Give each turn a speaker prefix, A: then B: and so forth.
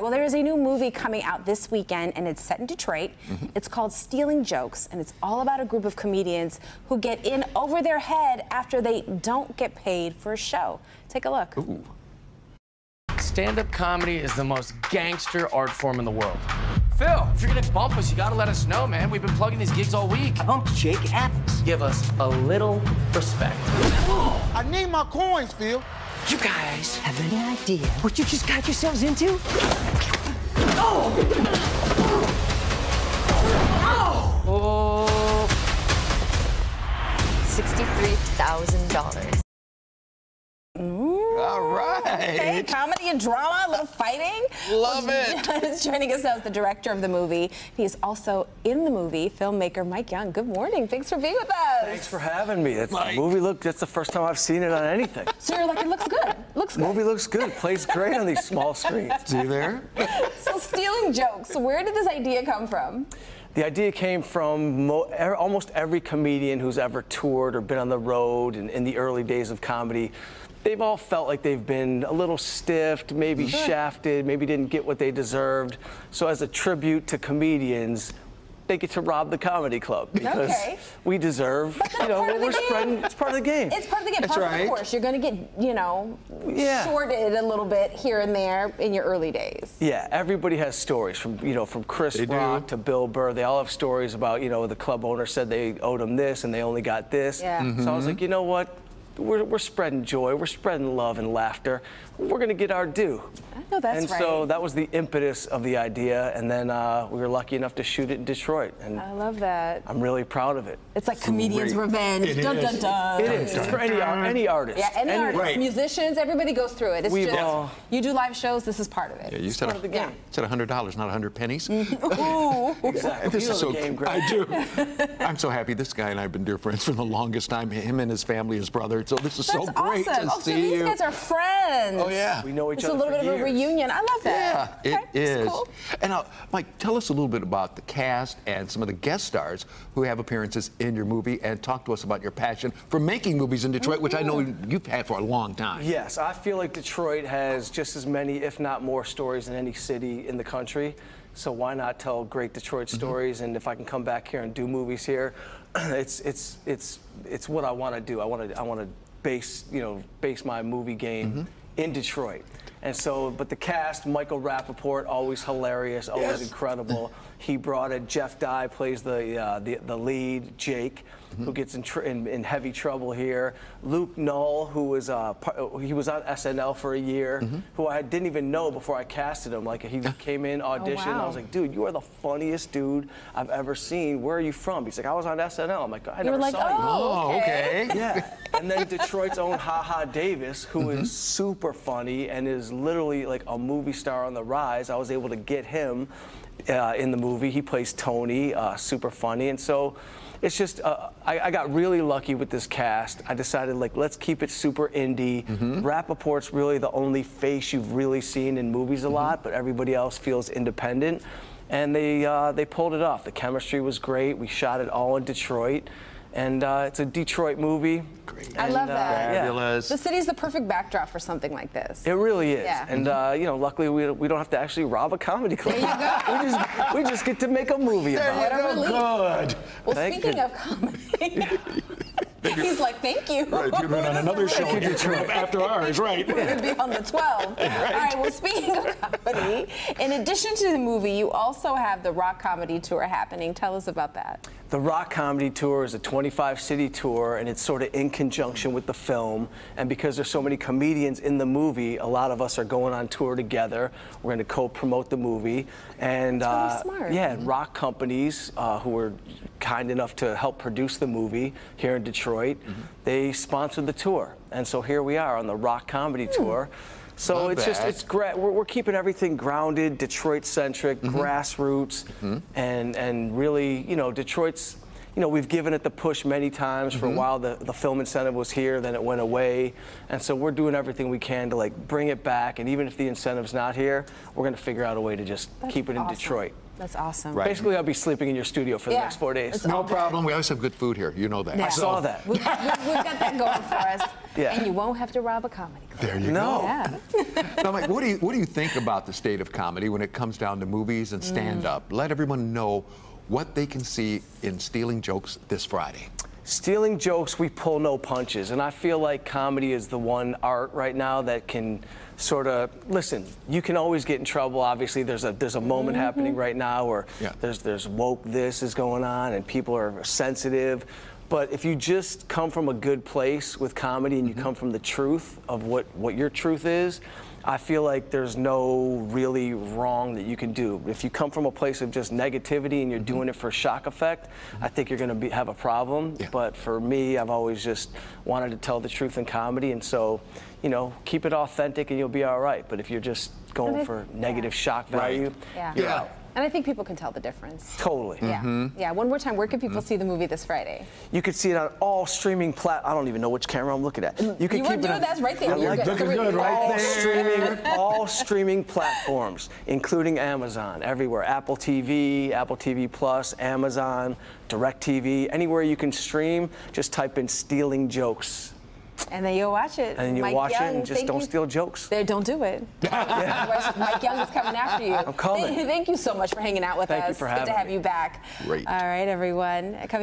A: Well, there is a new movie coming out this weekend, and it's set in Detroit.
B: Mm-hmm.
A: It's called Stealing Jokes, and it's all about a group of comedians who get in over their head after they don't get paid for a show. Take a look.
C: Stand up comedy is the most gangster art form in the world. Phil, if you're gonna bump us, you gotta let us know, man. We've been plugging these gigs all week.
D: I bumped Jake Adams.
C: Give us a little respect.
E: I need my coins, Phil.
D: You guys have any idea what you just got yourselves into?
C: Oh. Oh!
F: $63,000.
E: All right.
A: Okay, comedy and drama, a little fighting.
E: Love it.
A: Joining us now is the director of the movie. He's also in the movie, filmmaker Mike Young. Good morning. Thanks for being with us.
B: Thanks for having me. That's
E: Mike.
B: the movie look. That's the first time I've seen it on anything.
A: So you're like, it looks good. Looks good.
B: movie looks good. Plays great on these small screens.
E: See you there?
A: So stealing jokes. Where did this idea come from?
B: The idea came from mo- er, almost every comedian who's ever toured or been on the road and in the early days of comedy. They've all felt like they've been a little stiffed, maybe shafted, maybe didn't get what they deserved. So, as a tribute to comedians, they get to rob the comedy club because
A: Okay.
B: we deserve, you know,
A: part of the
B: we're
A: game.
B: spreading. It's part of the game.
A: It's part of the game.
E: That's
A: part of
E: right.
A: the course. You're going to get, you know,
B: Yeah.
A: shorted a little bit here and there in your early days.
B: Yeah, everybody has stories from you know from Chris
E: They do.
B: Rock to Bill Burr. They all have stories about you know the club owner said they owed them this and they only got this.
A: Yeah.
B: So I
E: Mm-hmm.
B: was like, you know what? We're, we're spreading joy. We're spreading love and laughter. We're gonna get our due.
A: I know that's
B: and
A: right.
B: so that was the impetus of the idea. And then uh, we were lucky enough to shoot it in Detroit, and
A: I love that.
B: I'm really proud of it.
A: It's like comedian's
E: Great.
A: revenge.
E: It
A: dun, dun,
E: is.
A: dun.
B: It is. It's for any ar- any artist.
A: Yeah, any, artist,
E: Right.
A: musicians, everybody goes through it. It's
B: We've
A: just
B: all-
A: you do live shows. This is part of it.
G: Yeah, you said,
B: part of the game.
G: a, said $100, not 100 pennies.
B: Exactly.
G: This
B: You know
G: is so
B: game,
G: I do. I'm so happy. This guy and I have been dear friends for the longest time. Him and his family, his brother. So this is
A: That's
G: so great
A: awesome.
G: to
A: oh, so
G: see
A: these
G: you.
A: guys are friends.
G: Oh yeah.
B: We know each other.
A: It's a little
B: for
A: bit of a reunion. I love
G: Yeah,
A: that.
G: it
A: Okay,
G: is.
A: cool.
G: And uh, Mike, tell us a little bit about the cast and some of the guest stars who have appearances in your movie, and talk to us about your passion for making movies in Detroit, which I know
A: Mm-hmm.
G: you've had for a long time.
B: Yes, I feel like Detroit has just as many, if not more, stories than any city in the country. So why not tell great Detroit mm-hmm. stories? And if I can come back here and do movies here, it's it's it's it's what I want to do. I want to I want to base you know base my movie game mm-hmm. in Detroit. And so, but the cast, Michael Rapaport, always hilarious, always incredible. He brought it. Jeff Dye plays the uh, the, the lead. Jake, who gets in, tr- in in heavy trouble here. Luke Null, who was uh, par- he was on SNL for a year, who I didn't even know before I casted him. Like he came in audition. I
A: wow.
B: was like, dude, you are the funniest dude I've ever seen. Where are you from? He's like, I was on SNL. I'm like, I
A: You
B: never
A: were like,
B: saw you.
A: oh,
G: Oh,
A: okay.
G: okay.
B: Yeah, and then Detroit's own Ha Ha Davis, who is super funny and is literally like a movie star on the rise. I was able to get him uh, in the movie. He plays Tony, uh, super funny, and so it's just uh, I, I got really lucky with this cast. I decided like let's keep it super indie. Rapaport's really the only face you've really seen in movies a lot, but everybody else feels independent. And they uh, they pulled it off. The chemistry was great. We shot it all in Detroit and uh, it's a Detroit movie. Great.
A: I love that.
G: Fabulous.
A: The city's the perfect backdrop for something like this.
B: It really is.
A: Yeah.
B: And uh, you know, luckily we, we don't have to actually rob a comedy club. we just we just get to make a movie about
A: What
B: it.
A: a relief.
G: Good.
A: Well,
B: Thank
A: speaking
B: you.
A: of comedy, he's like, thank you.
G: Right, you've been on another show in Detroit after ours, right?
A: We're going to be on the 12. All right, well, speaking of comedy, in addition to the movie, you also have the rock comedy tour happening. Tell us about that.
B: The Rock Comedy Tour is a 25 city tour, and it's sort of in conjunction with the film. And because there's so many comedians in the movie, a lot of us are going on tour together. We're going to co-promote the movie, and
A: That's really
B: uh,
A: smart.
B: yeah, and rock companies uh, who were kind enough to help produce the movie here in Detroit,
A: Mm-hmm.
B: they sponsored the tour, and so here we are on the Rock Comedy
A: Hmm.
B: Tour. So
G: Love
B: it's just it's great. We're, we're keeping everything grounded, Detroit centric,
G: Mm-hmm.
B: grassroots, and and really, you know, Detroit's. You know, we've given it the push many times. For a mm-hmm. while, the, the film incentive was here, then it went away. And so we're doing everything we can to like bring it back. And even if the incentive's not here, we're going to figure out a way to just
A: That's
B: keep it in
A: awesome.
B: Detroit.
A: That's awesome.
G: Right.
B: Basically, I'll be sleeping in your studio for the next four days.
G: No problem. We always have good food here. You know that.
A: Yeah.
B: I saw that.
A: We've, we've got that going for us.
B: Yeah.
A: And you won't have to rob a comedy club.
G: There you
B: No.
G: go.
A: Yeah.
G: Now, Mike, what do you what do you think about the state of comedy when it comes down to movies and mm. stand up? Let everyone know what they can see in Stealing Jokes this Friday.
B: Stealing jokes, we pull no punches. And I feel like comedy is the one art right now that can sort of listen, you can always get in trouble. Obviously, there's a there's a moment mm-hmm. happening right now where
G: Yeah.
B: there's there's woke this is going on and people are sensitive. But if you just come from a good place with comedy and you mm-hmm. come from the truth of what, what your truth is, I feel like there's no really wrong that you can do. If you come from a place of just negativity and you're mm-hmm. doing it for shock effect, I mm-hmm. think you're going to have a problem.
G: Yeah.
B: But for me, I've always just wanted to tell the truth in comedy, and so, you know, keep it authentic and you'll be all right. But if you're just going
A: I-
B: for
A: yeah.
B: negative shock value,
A: Yeah.
B: you're
G: Yeah.
B: out.
A: And I think people can tell the difference.
B: Totally.
A: Yeah. Mm-hmm. Yeah. One more time, where can people mm-hmm. see the movie this Friday?
B: You can see it on all streaming plat. I don't even know which camera I'm looking at. Mm, you can
A: You were
B: keep it
A: doing
B: on
A: that's right there.
B: I
A: You're
B: like
A: good.
B: looking
A: Looking good right
B: all
A: there.
B: streaming, all streaming platforms, including Amazon, everywhere. Apple TV, Apple TV Plus, Amazon, DirecTV, anywhere you can stream. Just type in "stealing jokes"
A: And then you'll watch it.
B: and then you
A: Mike
B: watch
A: Young,
B: it and just don't
A: you.
B: steal jokes.
A: There, don't do it. Otherwise, Mike Young is coming after you.
B: I'm coming.
A: Thank you so much for hanging out with
B: Thank
A: us.
B: you for having
A: Good to have
B: me.
A: you back.
G: Great.
A: All right, everyone. Coming